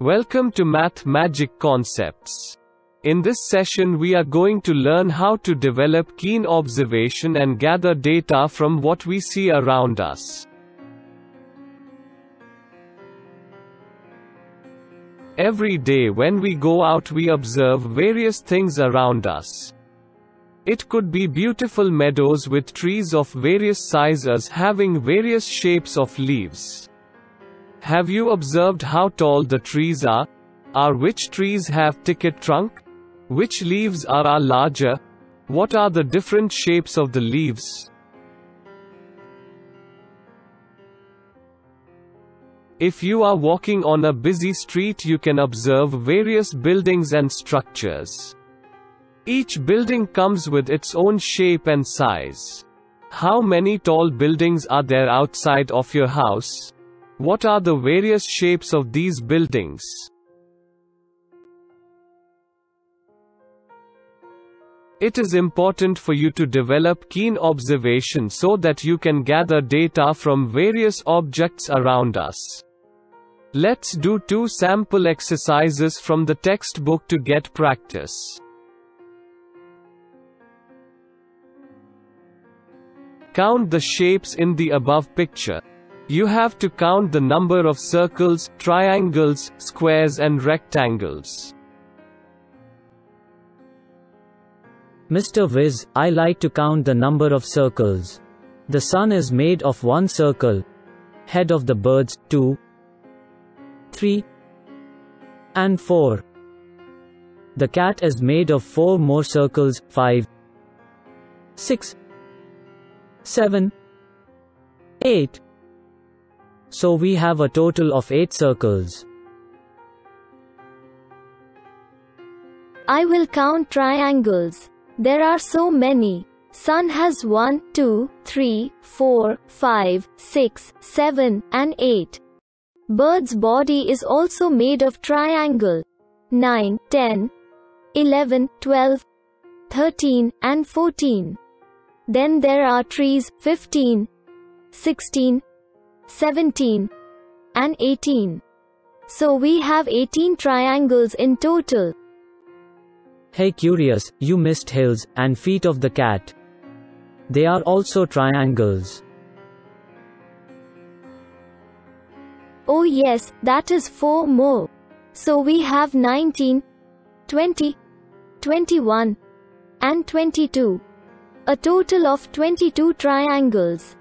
Welcome to Math Magic Concepts. In this session we are going to learn how to develop keen observation and gather data from what we see around us. Every day when we go out we observe various things around us. It could be beautiful meadows with trees of various sizes having various shapes of leaves. Have you observed how tall the trees are? Are which trees have thicket trunk? Which leaves are, are larger? What are the different shapes of the leaves? If you are walking on a busy street you can observe various buildings and structures. Each building comes with its own shape and size. How many tall buildings are there outside of your house? What are the various shapes of these buildings? It is important for you to develop keen observation so that you can gather data from various objects around us. Let's do two sample exercises from the textbook to get practice. Count the shapes in the above picture. You have to count the number of circles, triangles, squares and rectangles. Mr. Wiz, I like to count the number of circles. The sun is made of one circle. Head of the birds, 2, 3, and 4. The cat is made of 4 more circles, 5, 6, 7, 8. So we have a total of 8 circles. I will count triangles. There are so many. Sun has 1, 2, 3, 4, 5, 6, 7, and 8. Bird's body is also made of triangle. 9, 10, 11, 12, 13, and 14. Then there are trees 15, 16, 17, and 18. So we have 18 triangles in total. Hey curious, you missed hills and feet of the cat. They are also triangles. Oh yes, that is 4 more. So we have 19, 20, 21, and 22. A total of 22 triangles.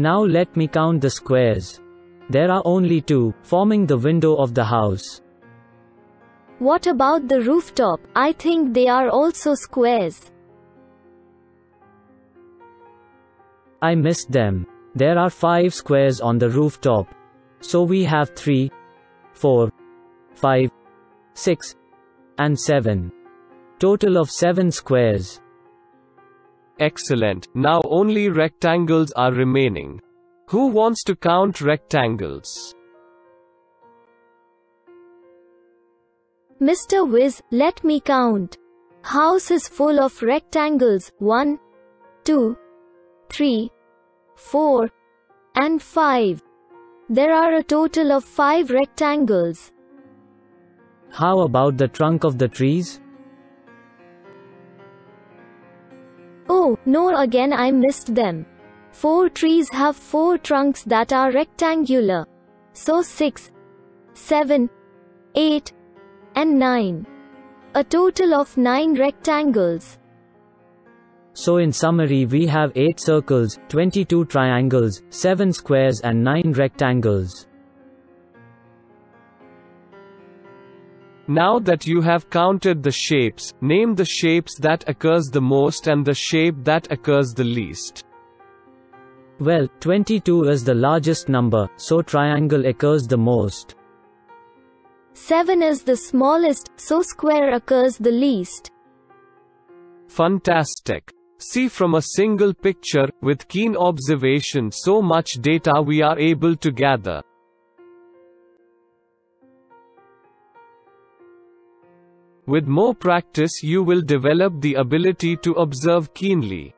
Now let me count the squares. There are only two, forming the window of the house. What about the rooftop? I think they are also squares. I missed them. There are five squares on the rooftop. So we have three, four, five, six, and 7. Total of 7 squares. Excellent. Now only rectangles are remaining. Who wants to count rectangles? Mr. Wiz, let me count. House is full of rectangles. 1, 2, 3, 4, and 5. There are a total of 5 rectangles. How about the trunk of the trees? Oh, no again I missed them. Four trees have four trunks that are rectangular. So 6, 7, 8, and 9. A total of 9 rectangles. So in summary we have 8 circles, 22 triangles, 7 squares and 9 rectangles. Now that you have counted the shapes, name the shapes that occurs the most and the shape that occurs the least. Well, 22 is the largest number, so triangle occurs the most. 7 is the smallest, so square occurs the least. Fantastic. See from a single picture, with keen observation so much data we are able to gather. With more practice you will develop the ability to observe keenly.